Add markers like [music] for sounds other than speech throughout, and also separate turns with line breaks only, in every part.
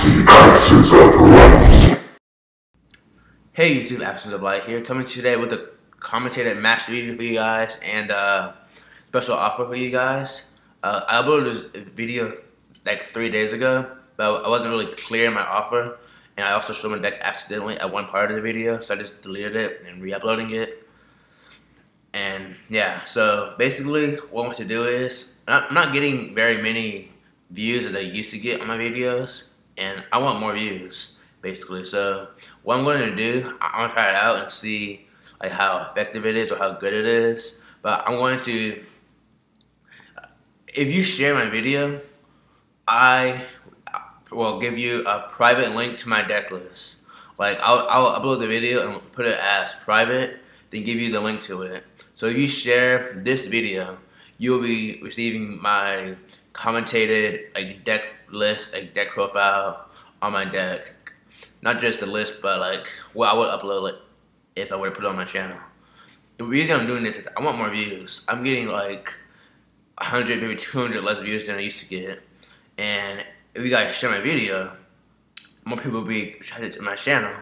the of light.
Hey YouTube, Absence of Light here, coming today with a commentated match video for you guys and uh, special offer for you guys. Uh, I uploaded this video like three days ago, but I wasn't really clear in my offer, and I also showed my deck accidentally at one part of the video, so I just deleted it and re-uploading it. And yeah, so basically what I want to do is, I'm not getting very many views that I used to get on my videos, and I want more views, basically. So what I'm going to do, I'm to try it out and see like how effective it is or how good it is. But I'm going to, if you share my video, I will give you a private link to my deck list. Like I'll, I'll upload the video and put it as private, then give you the link to it. So if you share this video, you'll be receiving my commentated a deck list, a deck profile on my deck. Not just the list, but like what I would upload it if I were to put it on my channel. The reason I'm doing this is I want more views. I'm getting like 100, maybe 200 less views than I used to get. And if you guys share my video, more people will be attracted to my channel.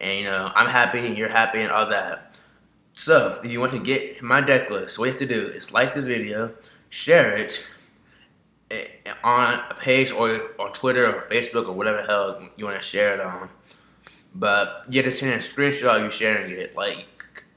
And you know, I'm happy and you're happy and all that. So, if you want to get to my deck list, what you have to do is like this video, share it, on a page or on Twitter or Facebook or whatever hell you want to share it on. But you have to send a screenshot you sharing it. Like,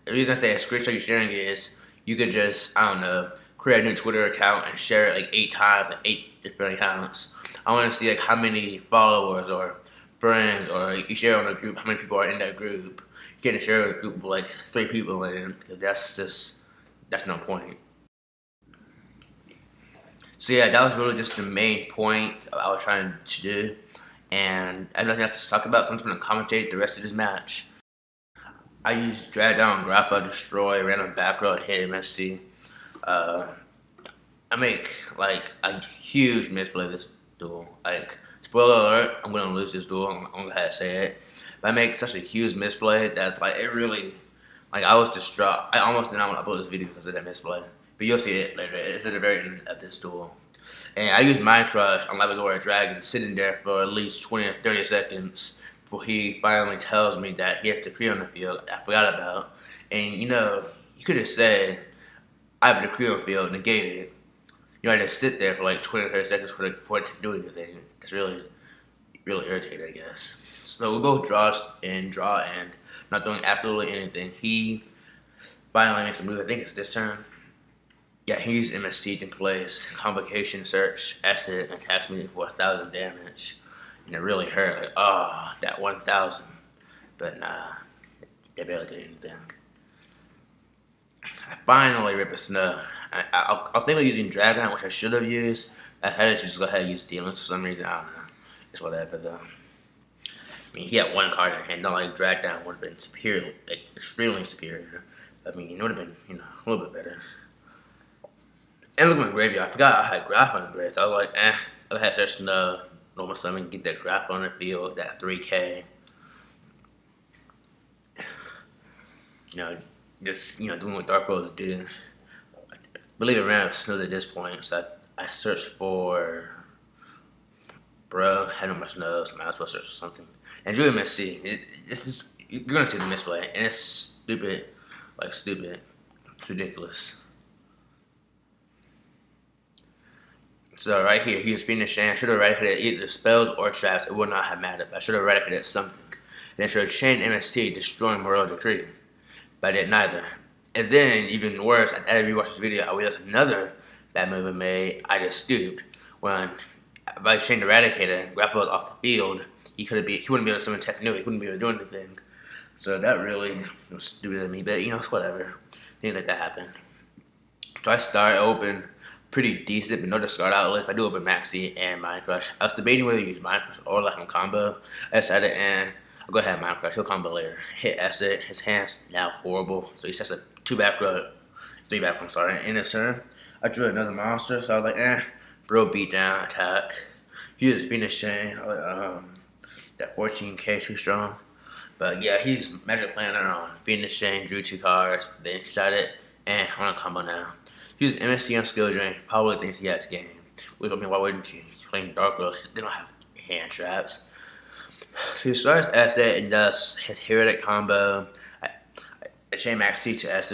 the reason I say a screenshot you sharing it is you could just, I don't know, create a new Twitter account and share it like eight times, like eight different accounts. I want to see like how many followers or friends or you share on a group, how many people are in that group. You can't share a group like three people in because that's just, that's no point. So yeah, that was really just the main point I was trying to do. And I have nothing else to talk about, so I'm just going to commentate the rest of this match. I used Drag Down, Grapha, Destroy, Random Back Row, Hit MST. Uh, I make like a huge misplay this duel. Like, spoiler alert, I'm going to lose this duel, I'm, I'm to say it. But I make such a huge misplay that like it really, like I was distraught. I almost did not want to upload this video because of that misplay. But you'll see it later. It's at the very end of this duel. And I use Mind Crush on Labrador Dragon sitting there for at least 20 or 30 seconds before he finally tells me that he has to Decree on the field I forgot about. And you know, you could have said, I have a Decree on the field, negate it. You know, I just sit there for like 20 or 30 seconds for it to do anything. It's really, really irritating, I guess. So we both draw and draw and not doing absolutely anything. He finally makes a move. I think it's this turn. Yeah, he used MST in place. Convocation search, Acid attacks me for a thousand damage. And it really hurt. Like, oh, that 1,000. But nah, they barely did anything. I finally rip a snow. I, I, I think of using Dragon, which I should have used. I had to just go ahead and use Demons for some reason. I don't know. It's whatever though. I mean, he had one card in hand. Not like Drag Down would have been superior, like extremely superior. I mean, it would have been, you know, a little bit better. And look at my graveyard. I forgot I had Grapha on the grave. So I was like, eh, I had such no normal summon, get that Grapha on the field, that 3K. You know, just, you know, doing what Dark Worlds do. I believe it ran out snows at this point, so I, I searched for bro, had no much nose, so might as well search for something. And Drew MST, it, it's you're gonna see the misplay, and it's stupid, like stupid. It's ridiculous. So right here, he was finishing. I should have eradicated either spells or traps. It would not have mattered. I should have eradicated something. Then I should have chained MST, destroying Morel Decree. But I did neither. And then, even worse, I had to rewatch this video. I realized another bad move I made. I just stooped. When by I chained Eradicator and was off the field, he couldn't be he wouldn't be able to summon Techno, he wouldn't be able to do anything. So that really was stupid of me, but you know, it's whatever. Things like that happen. So I start open pretty decent, but no discard out list. I do open Maxx C and Mind Crush. I was debating whether to use Mind Crush or let him combo. I decided, and I'll go ahead Mind Crush. He'll combo later. Hit Acid. His hand's now horrible. So he has a two back row, three back, I'm sorry. In his turn, I drew another monster. So I was like, eh, bro, beat down, attack. He uses Phoenix Chain. Um, that 14k too strong. But yeah, he's Magic Planter on Chain, drew two cards, then decided, eh, I want to combo now. He's MST on skill drain. Probably thinks he has game. I mean, why wouldn't you? He's playing Dark Rose. They don't have hand traps. [sighs] So he starts it and does his Hieratic combo. I, I chain Maxx C to S.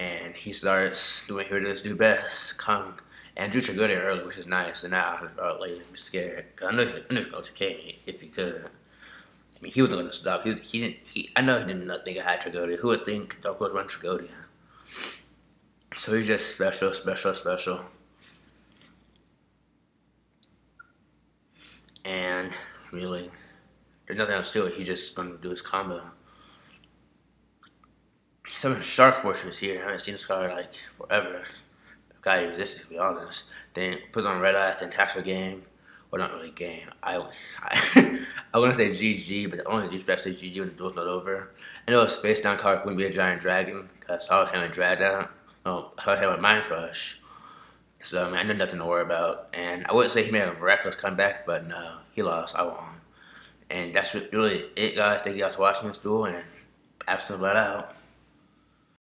And he starts doing Heroics do best. Come and drew Tragoedia early, which is nice. And now I was like, I'm scared. Cause I know he, I knew he if he could. I mean, he wasn't going to stop. He, he didn't. He, I know he didn't think I had Tragoedia. Who would think Dark Horse run Tragoedia? So he's just special, special, special. And really, there's nothing else to it. He's just going to do his combo. Some Shark Fortress here. I haven't seen this card like forever. Guy existed to be honest. Then puts on Red Eyes, then attacks game. Well, not really game. I [laughs] I, I to say GG, but the only douchebag say GG when the duel's not over. I know a Space Down card wouldn't be a Giant Dragon, because I saw him in Drag Down. Um, Saw him with Mind Crush. So, I mean, I know nothing to worry about. And I wouldn't say he made a miraculous comeback, but no, he lost. I won. And that's really it, guys. Thank you guys for watching this duel, and absolutely let out.